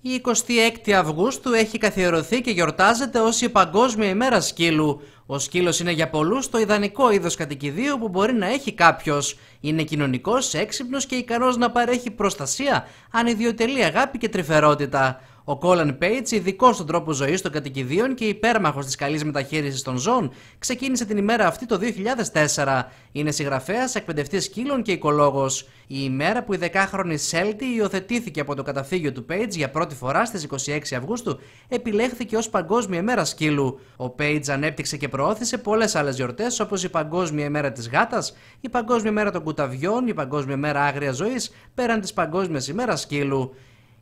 Η 26η Αυγούστου έχει καθιερωθεί και γιορτάζεται ως η Παγκόσμια ημέρα σκύλου. Ο σκύλος είναι για πολλούς το ιδανικό είδος κατοικιδίου που μπορεί να έχει κάποιος. Είναι κοινωνικός, έξυπνος και ικανός να παρέχει προστασία, ανιδιοτελή αγάπη και τρυφερότητα. Ο Κόλαν Πέιτς, ειδικός στον τρόπο ζωής των κατοικιδίων και υπέρμαχος της καλής μεταχείρισης των ζώων, ξεκίνησε την ημέρα αυτή το 2004. Είναι συγγραφέας, εκπαιδευτής σκύλων και οικολόγος. Η ημέρα που η 10χρονη Σέλτη υιοθετήθηκε από το καταφύγιο του Πέιτς για πρώτη φορά στις 26 Αυγούστου, επιλέχθηκε ως Παγκόσμια ημέρα σκύλου. Ο Πέιτς ανέπτυξε και προώθησε πολλές άλλες γιορτές όπως η Παγκόσμια ημέρα της Γάτας, η Παγκόσμια ημέρα των Κουταβιών, η Παγκόσμια ημέρα Άγριας Ζωής, πέραν της Παγκόσμιας ημέρας σκύλου.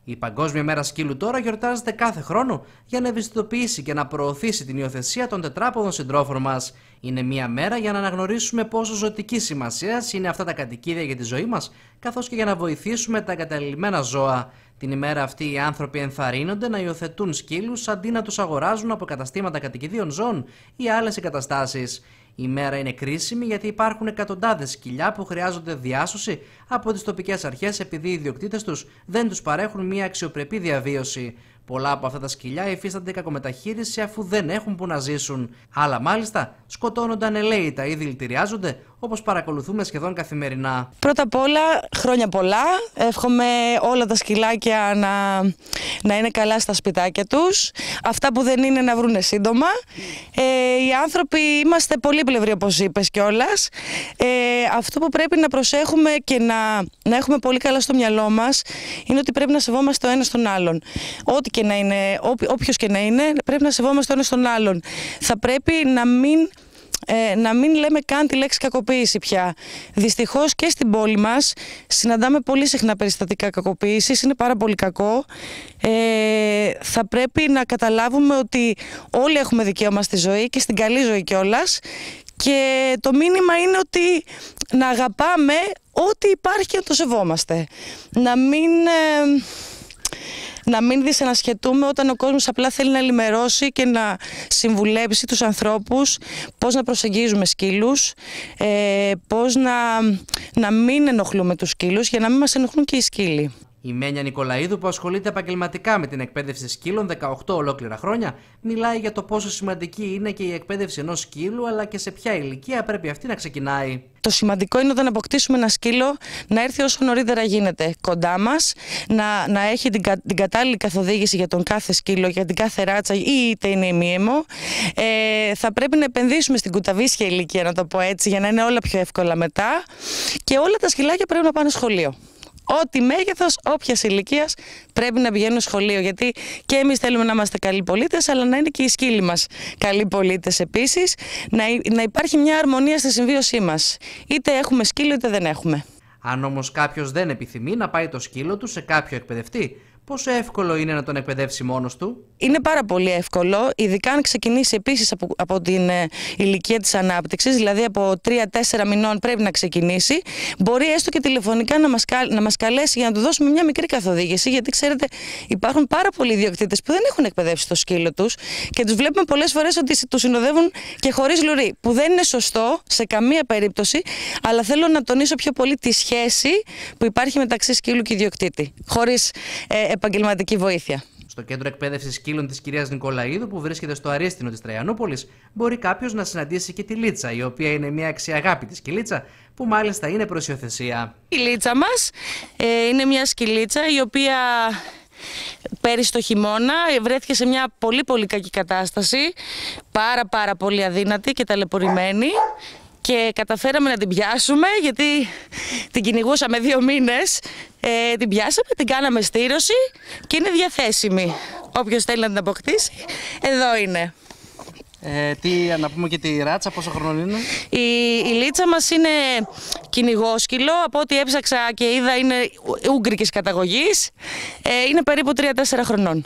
Η Παγκόσμια Μέρα Σκύλου τώρα γιορτάζεται κάθε χρόνο για να ευαισθητοποιήσει και να προωθήσει την υιοθεσία των τετράποδων συντρόφων μας. Είναι μια μέρα για να αναγνωρίσουμε πόσο ζωτική σημασία είναι αυτά τα κατοικίδια για τη ζωή μας, καθώς και για να βοηθήσουμε τα εγκαταλειμμένα ζώα. Την ημέρα αυτή οι άνθρωποι ενθαρρύνονται να υιοθετούν σκύλους αντί να τους αγοράζουν από καταστήματα κατοικιδίων ζώων ή άλλες εγκαταστάσεις. Η μέρα είναι κρίσιμη γιατί υπάρχουν εκατοντάδες σκυλιά που χρειάζονται διάσωση από τις τοπικές αρχές επειδή οι ιδιοκτήτες τους δεν τους παρέχουν μια αξιοπρεπή διαβίωση. Πολλά από αυτά τα σκυλιά υφίστανται κακομεταχείριση αφού δεν έχουν που να ζήσουν. Άλλα μάλιστα σκοτώνονται ανελαίητα ή δηλητηριάζονται όπως παρακολουθούμε σχεδόν καθημερινά. Πρώτα απ' όλα, χρόνια πολλά. Εύχομαι όλα τα σκυλάκια να, να είναι καλά στα σπιτάκια τους. Αυτά που δεν είναι να βρούνε σύντομα. Ε, οι άνθρωποι είμαστε πολύ πλευροί, όπως είπες κιόλας. Ε, αυτό που πρέπει να προσέχουμε και να, να έχουμε πολύ καλά στο μυαλό μας είναι ότι πρέπει να σεβόμαστε ο ένας τον άλλον. Ό,τι και να είναι, όποιος και να είναι, πρέπει να σεβόμαστε ο ένας τον άλλον. Θα πρέπει να μην ε, να μην λέμε καν τη λέξη κακοποίηση πια. Δυστυχώς και στην πόλη μας συναντάμε πολύ συχνά περιστατικά κακοποίησης. Είναι πάρα πολύ κακό. Ε, θα πρέπει να καταλάβουμε ότι όλοι έχουμε δικαίωμα στη ζωή και στην καλή ζωή κιόλας. Και το μήνυμα είναι ότι να αγαπάμε ό,τι υπάρχει και να το σεβόμαστε. Να μην... Ε, να μην δυσανασχετούμε όταν ο κόσμος απλά θέλει να ενημερώσει και να συμβουλέψει τους ανθρώπους πώς να προσεγγίζουμε σκύλους, ε, πώς να, να μην ενοχλούμε τους σκύλους για να μην μας ενοχλούν και οι σκύλοι. Η Μένια Νικολαίδου, που ασχολείται επαγγελματικά με την εκπαίδευση σκύλων 18 ολόκληρα χρόνια, μιλάει για το πόσο σημαντική είναι και η εκπαίδευση ενός σκύλου, αλλά και σε ποια ηλικία πρέπει αυτή να ξεκινάει. Το σημαντικό είναι όταν αποκτήσουμε ένα σκύλο να έρθει όσο νωρίτερα γίνεται κοντά μας, να, να έχει την, την κατάλληλη καθοδήγηση για τον κάθε σκύλο, για την κάθε ράτσα ή είτε είναι ημίαιμο. Ε, θα πρέπει να επενδύσουμε στην κουταβίσια ηλικία, να το πω έτσι, για να είναι όλα πιο εύκολα μετά. Και όλα τα σκυλάκια πρέπει να πάνε σχολείο ό,τι μέγεθος, όποιας ηλικίας πρέπει να πηγαίνουν σχολείο. Γιατί και εμείς θέλουμε να είμαστε καλοί πολίτες, αλλά να είναι και οι σκύλοι μας καλοί πολίτες επίσης. Να, να υπάρχει μια αρμονία στη συμβίωσή μας. Είτε έχουμε σκύλο, είτε δεν έχουμε. Αν όμως κάποιος δεν επιθυμεί να πάει το σκύλο του σε κάποιο εκπαιδευτή, Πόσο εύκολο είναι να τον εκπαιδεύσει μόνος του, Είναι πάρα πολύ εύκολο, ειδικά αν ξεκινήσει επίσης από, από την ε, ηλικία της ανάπτυξης, δηλαδή από 3-4 μηνών πρέπει να ξεκινήσει. Μπορεί έστω και τηλεφωνικά να μας να μας καλέσει για να του δώσουμε μια μικρή καθοδήγηση, γιατί ξέρετε, υπάρχουν πάρα πολλοί ιδιοκτήτες που δεν έχουν εκπαιδεύσει το σκύλο τους και τους βλέπουμε πολλές φορές ότι τους συνοδεύουν και χωρίς λουρί. Που δεν είναι σωστό σε καμία περίπτωση, αλλά θέλω να τονίσω πιο πολύ τη σχέση που υπάρχει μεταξύ σκύλου και ιδιοκτήτη. Χωρίς ε, επαγγελματική βοήθεια. Στο κέντρο εκπαίδευσης σκύλων της κυρίας Νικολαίδου, που βρίσκεται στο Αρίστινο της Τραϊανούπολης, μπορεί κάποιος να συναντήσει και τη Λίτσα, η οποία είναι μια αξιαγάπητη σκυλίτσα, που μάλιστα είναι προσιοθεσία. Η Λίτσα μας ε, είναι μια σκυλίτσα η οποία πέρυσι το χειμώνα βρέθηκε σε μια πολύ πολύ κακή κατάσταση, πάρα πάρα πολύ αδύνατη και ταλαιπωρημένη και καταφέραμε να την πιάσουμε γιατί την κυνηγούσαμε δύο μήνες. Ε, την πιάσαμε, την κάναμε στήρωση και είναι διαθέσιμη. Όποιος θέλει να την αποκτήσει, εδώ είναι. Ε, τι, να πούμε και τη ράτσα, πόσο χρόνο είναι; Η, η λίτσα μας είναι κυνηγόσκυλο, από ό,τι έψαξα και είδα είναι ούγκρικης καταγωγής. Ε, είναι περίπου 3-4 χρονών.